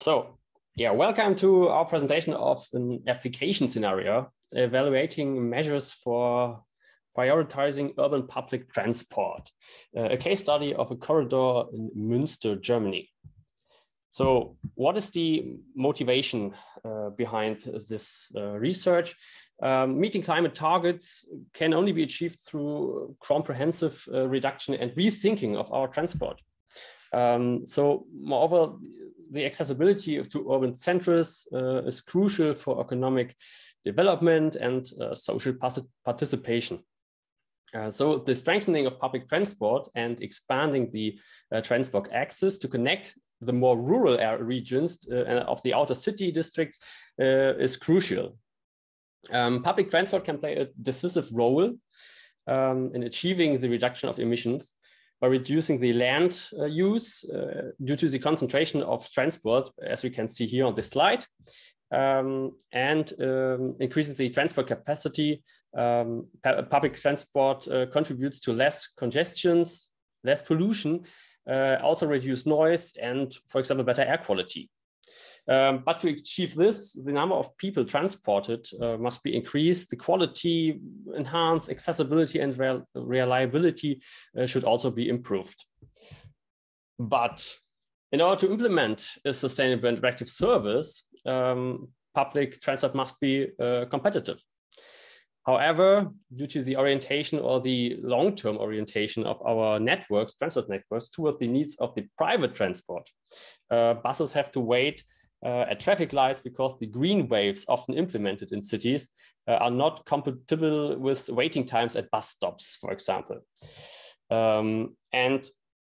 So, yeah, welcome to our presentation of an application scenario evaluating measures for prioritizing urban public transport, uh, a case study of a corridor in Münster, Germany. So what is the motivation uh, behind this uh, research? Um, meeting climate targets can only be achieved through comprehensive uh, reduction and rethinking of our transport. Um, so moreover, the accessibility to urban centers uh, is crucial for economic development and uh, social participation. Uh, so the strengthening of public transport and expanding the uh, transport access to connect the more rural regions uh, of the outer city districts uh, is crucial. Um, public transport can play a decisive role um, in achieving the reduction of emissions by reducing the land uh, use uh, due to the concentration of transport, as we can see here on this slide, um, and um, increasing the transport capacity. Um, public transport uh, contributes to less congestions, less pollution, uh, also reduce noise, and, for example, better air quality. Um, but to achieve this, the number of people transported uh, must be increased. The quality, enhanced accessibility and real reliability uh, should also be improved. But in order to implement a sustainable and interactive service, um, public transport must be uh, competitive. However, due to the orientation or the long-term orientation of our networks, transport networks, towards the needs of the private transport, uh, buses have to wait uh, at traffic lights because the green waves often implemented in cities uh, are not compatible with waiting times at bus stops, for example. Um, and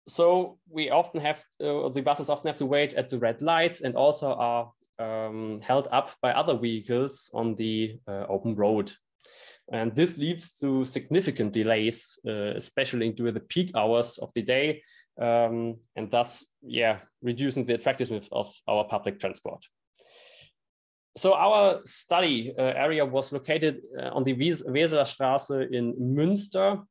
so we often have, uh, the buses often have to wait at the red lights and also are um, held up by other vehicles on the uh, open road. And this leads to significant delays, uh, especially during the peak hours of the day, um, and thus, yeah, reducing the attractiveness of our public transport. So our study uh, area was located uh, on the Weseler Straße in Münster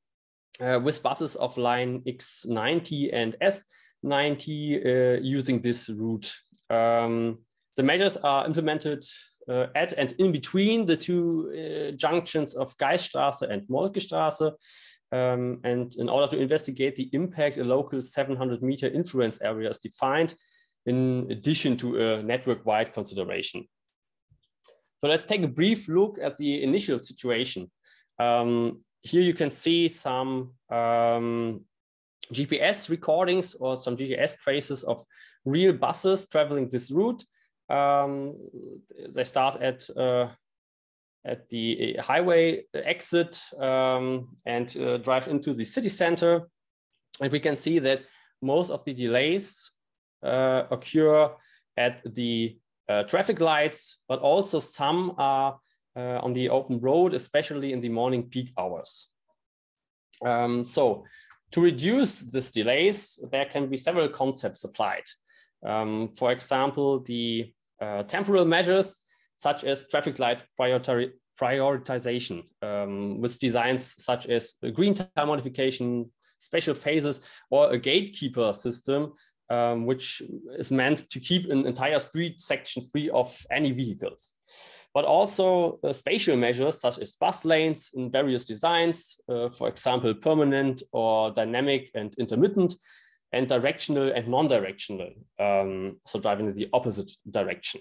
uh, with buses of line X90 and S90 uh, using this route. Um, the measures are implemented uh, at and in between the two uh, junctions of Geiststraße and Moltkestraße. Um, and in order to investigate the impact, a local 700 meter influence area is defined in addition to a network-wide consideration. So let's take a brief look at the initial situation. Um, here you can see some um, GPS recordings or some GPS traces of real buses traveling this route. Um, they start at uh, at the highway exit um, and uh, drive into the city center. And we can see that most of the delays uh, occur at the uh, traffic lights, but also some are uh, on the open road, especially in the morning peak hours. Um, so to reduce these delays, there can be several concepts applied. Um, for example, the uh, temporal measures such as traffic light prioritization um, with designs such as green time modification, special phases, or a gatekeeper system, um, which is meant to keep an entire street section free of any vehicles. But also uh, spatial measures such as bus lanes in various designs, uh, for example, permanent or dynamic and intermittent, and directional and non-directional, um, so driving in the opposite direction.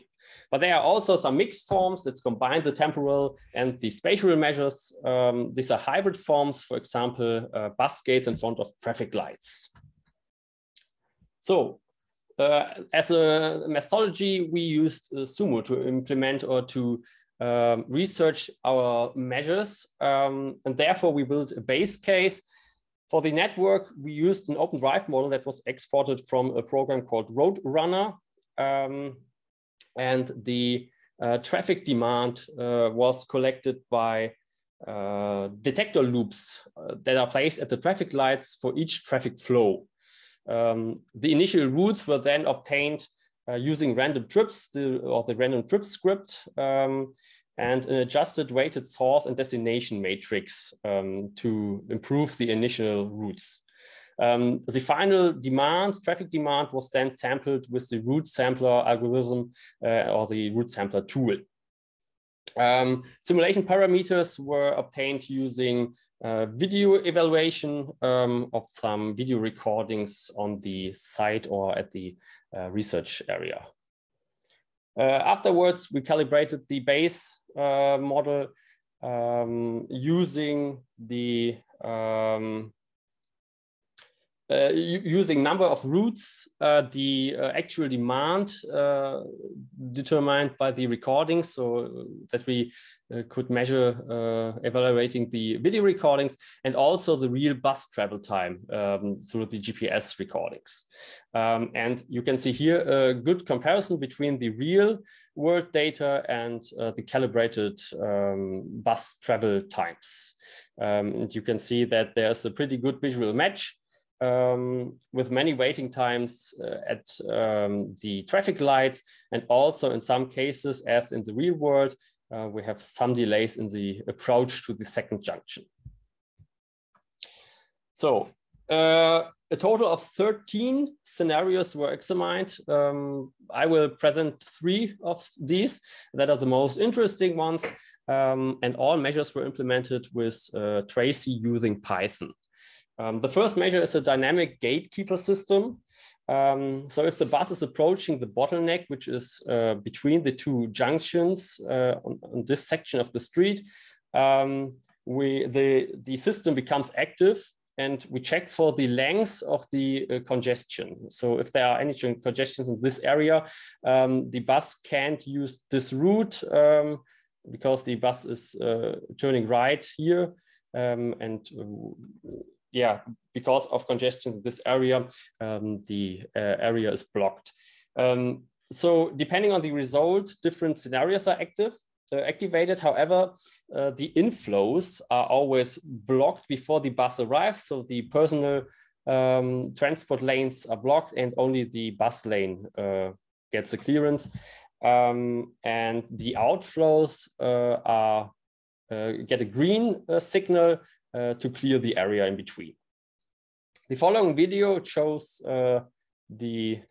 But there are also some mixed forms that combine the temporal and the spatial measures. Um, these are hybrid forms, for example, uh, bus gates in front of traffic lights. So uh, as a methodology, we used uh, Sumo to implement or to um, research our measures. Um, and therefore, we built a base case. For the network, we used an OpenDRIVE model that was exported from a program called Roadrunner. Um, and the uh, traffic demand uh, was collected by uh, detector loops that are placed at the traffic lights for each traffic flow. Um, the initial routes were then obtained using random trips or the random trip script um, and an adjusted weighted source and destination matrix um, to improve the initial routes. Um, the final demand, traffic demand, was then sampled with the route sampler algorithm uh, or the route sampler tool. Um, simulation parameters were obtained using uh, video evaluation um, of some video recordings on the site or at the uh, research area. Uh, afterwards, we calibrated the base uh, model um, using the um, using number of routes, uh, the uh, actual demand uh, determined by the recordings so that we uh, could measure uh, evaluating the video recordings and also the real bus travel time um, through the GPS recordings. Um, and you can see here a good comparison between the real world data and the calibrated um, bus travel times. Um, and you can see that there's a pretty good visual match um, with many waiting times uh, at um, the traffic lights. And also in some cases, as in the real world, uh, we have some delays in the approach to the second junction. So uh, a total of 13 scenarios were examined. Um, I will present three of these that are the most interesting ones. Um, and all measures were implemented with uh, TraCI using Python. Um, the first measure is a dynamic gatekeeper system. Um, so if the bus is approaching the bottleneck, which is uh, between the two junctions uh, on, on, this section of the street, um, we, the, the system becomes active and we check for the length of the uh, congestion. So if there are any congestions in this area, um, the bus can't use this route um, because the bus is uh, turning right here. Um, and uh, yeah, because of congestion in this area, um, the uh, area is blocked. Um, so depending on the result, different scenarios are active, uh, activated. However, uh, the inflows are always blocked before the bus arrives. So the personal um, transport lanes are blocked and only the bus lane uh, gets a clearance. Um, and the outflows uh, are uh, get a green signal uh, to clear the area in between. The following video shows uh, the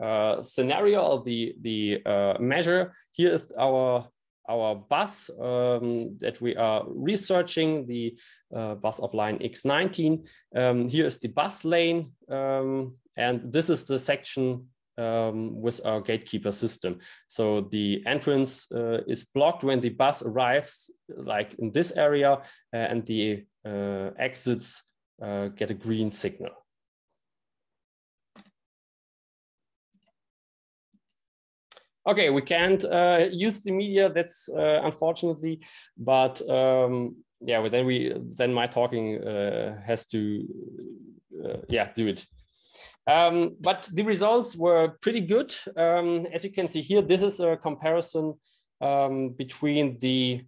uh, scenario of the, the uh, measure. Here is our, our bus um, that we are researching, the uh, bus of line X19. Um, here is the bus lane, um, and this is the section um, with our gatekeeper system. So the entrance uh, is blocked when the bus arrives, like in this area, uh, and the uh, exits uh, get a green signal. Okay, we can't uh, use the media. That's uh, unfortunately, but um, yeah, well, then we then my talking has to yeah do it. Um, but the results were pretty good. Um, as you can see here, this is a comparison um, between the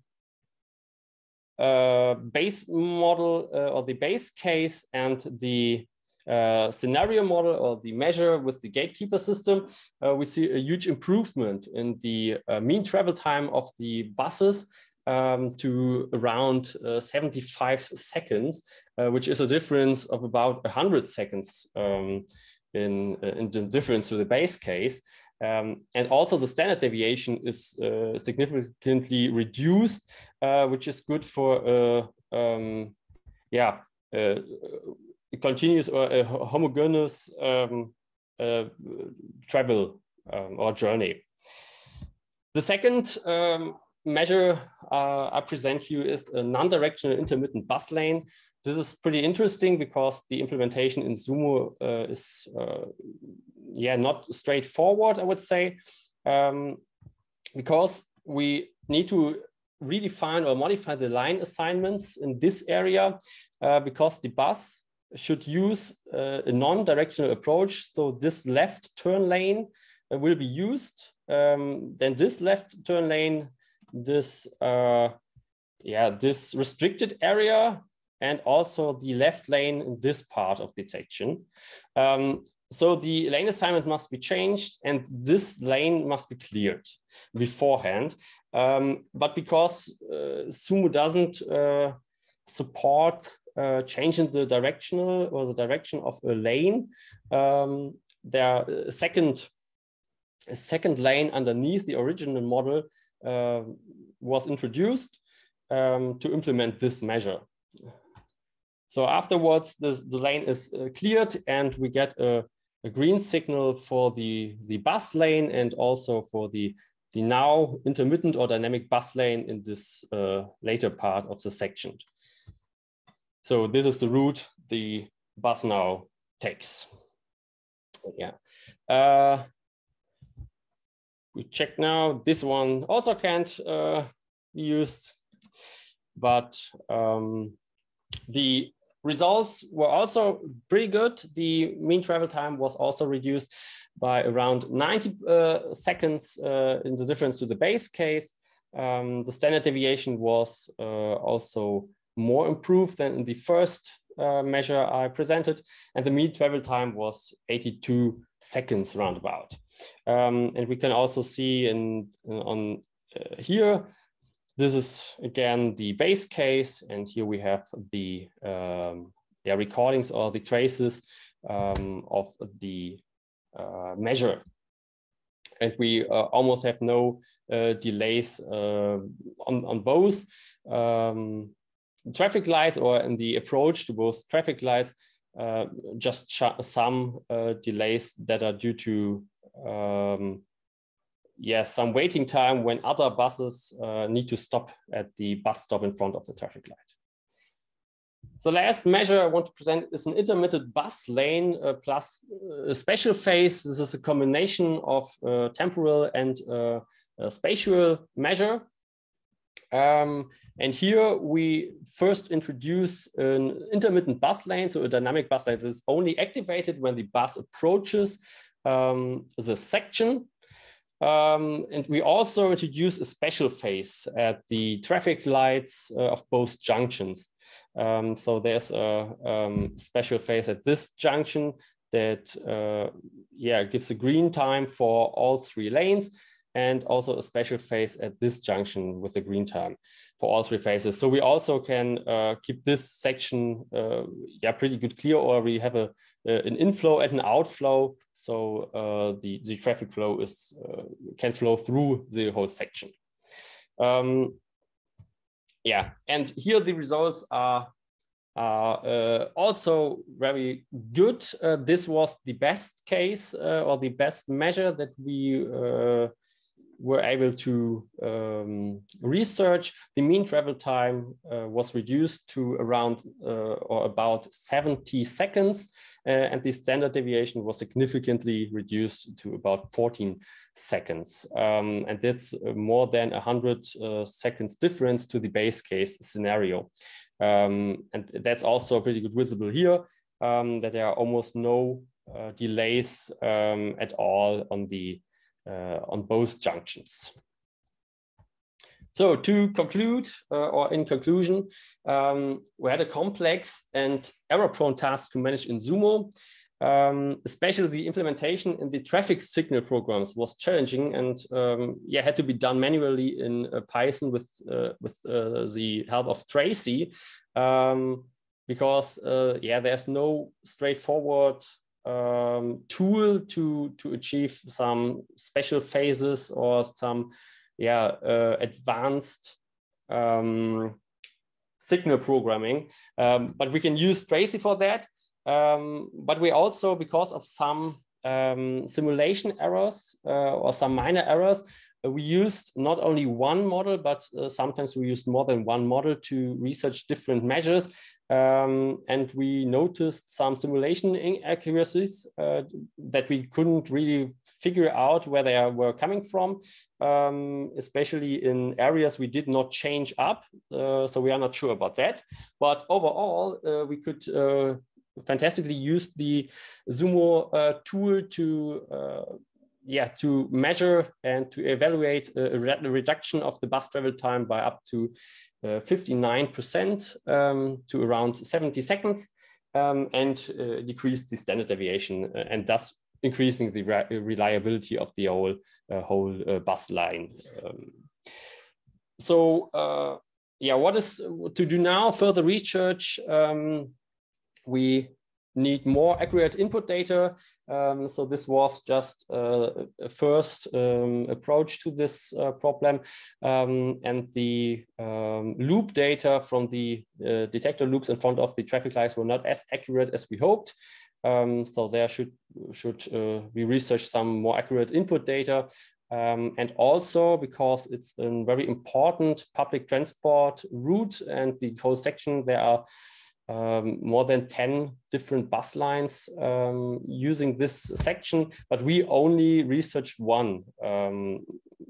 uh, base model uh, or the base case and the uh, scenario model or the measure with the gatekeeper system, uh, we see a huge improvement in the uh, mean travel time of the buses um, to around uh, 75 seconds, which is a difference of about 100 seconds um, in, uh, in the difference to the base case. Um, and also the standard deviation is uh, significantly reduced, uh, which is good for, uh, um, yeah, uh, continuous or uh, homogeneous um, travel um, or journey. The second um, measure I present you is a non-directional intermittent bus lane this is pretty interesting because the implementation in Sumo uh, is, uh, yeah, not straightforward, I would say, um, because we need to redefine or modify the line assignments in this area uh, because the bus should use uh, a non-directional approach. So this left turn lane uh, will be used. Um, then this left turn lane, this uh, yeah, this restricted area and also the left lane in this part of detection. Um, so the lane assignment must be changed and this lane must be cleared beforehand. Um, but because uh, Sumo doesn't uh, support uh, changing the directional or the direction of a lane, um, there a second, second lane underneath the original model uh, was introduced um, to implement this measure. So afterwards, the, the lane is uh, cleared and we get a, a, green signal for the, the bus lane and also for the, the now intermittent or dynamic bus lane in this uh, later part of the section. So this is the route the bus now takes. Yeah. Uh, we check now, this one also can't uh, be used, but um, the results were also pretty good. The mean travel time was also reduced by around 90 uh, seconds uh, in the difference to the base case. Um, the standard deviation was uh, also more improved than in the first uh, measure I presented, and the mean travel time was 82 seconds roundabout. Um, and we can also see in, on uh, here this is again the base case, and here we have the um, yeah, recordings or the traces um, of the uh, measure. And we uh, almost have no uh, delays uh, on, on both um, traffic lights or in the approach to both traffic lights, uh, just some uh, delays that are due to um, yeah, some waiting time when other buses uh, need to stop at the bus stop in front of the traffic light. The last measure I want to present is an intermittent bus lane uh, plus a special phase. This is a combination of uh, temporal and uh, spatial measure. Um, and here we first introduce an intermittent bus lane, so a dynamic bus lane that is only activated when the bus approaches um, the section um, and we also introduce a special phase at the traffic lights uh, of both junctions. Um, so there's a um, special phase at this junction that uh, yeah gives a green time for all three lanes and also a special phase at this junction with the green term for all three phases. So we also can uh, keep this section uh, yeah pretty good clear or we have a, a an inflow and an outflow so uh, the, the traffic flow is uh, can flow through the whole section. Um, yeah, and here the results are are uh, also very good. Uh, this was the best case uh, or the best measure that we uh, were able to um, research, the mean travel time uh, was reduced to around uh, or about 70 seconds, uh, and the standard deviation was significantly reduced to about 14 seconds. Um, and that's more than 100 uh, seconds difference to the base case scenario. Um, and that's also pretty good visible here, um, that there are almost no uh, delays um, at all on the on both junctions. So to conclude, uh, or in conclusion, um, we had a complex and error-prone task to manage in SUMO. Um, especially the implementation in the traffic signal programs was challenging and um, yeah, had to be done manually in uh, Python with, uh, with uh, the help of TraCI um, because uh, yeah, there's no straightforward um, tool to to achieve some special phases or some yeah uh, advanced um, signal programming. Um, but we can use TraCI for that. Um, but we also, because of some um, simulation errors uh, or some minor errors, we used not only one model, but uh, sometimes we used more than one model to research different measures. Um, and we noticed some simulation inaccuracies uh, that we couldn't really figure out where they were coming from, um, especially in areas we did not change up. Uh, so we are not sure about that. But overall, uh, we could uh, fantastically use the SUMO tool to yeah, to measure and to evaluate a, reduction of the bus travel time by up to 59% uh, um, to around 70 seconds um, and uh, decrease the standard deviation uh, and thus increasing the re reliability of the whole, whole bus line. Um, so yeah, what is to do now? Further research. Um, we need more accurate input data. Um, so this was just uh, a first um, approach to this uh, problem. Um, and the um, loop data from the uh, detector loops in front of the traffic lights were not as accurate as we hoped. Um, so there should, should uh, we research some more accurate input data. Um, and also because it's a very important public transport route and the whole section, there are um, more than 10 different bus lines um, using this section, but we only researched one um,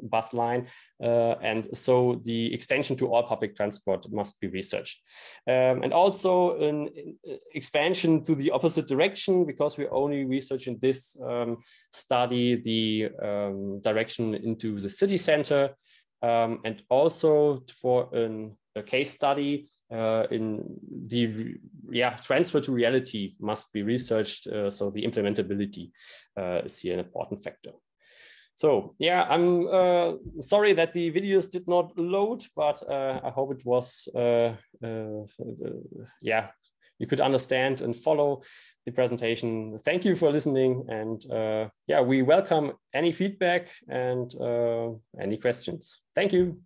bus line. Uh, and so the extension to all public transport must be researched. Um, and also an, an, expansion to the opposite direction, because we only research in this um, study the um, direction into the city center. and also for an, a case study, uh, in the yeah transfer to reality must be researched. Uh, so the implementability uh, is here an important factor. So yeah, I'm uh, sorry that the videos did not load, but uh, I hope it was uh, yeah you could understand and follow the presentation. Thank you for listening, and yeah, we welcome any feedback and any questions. Thank you.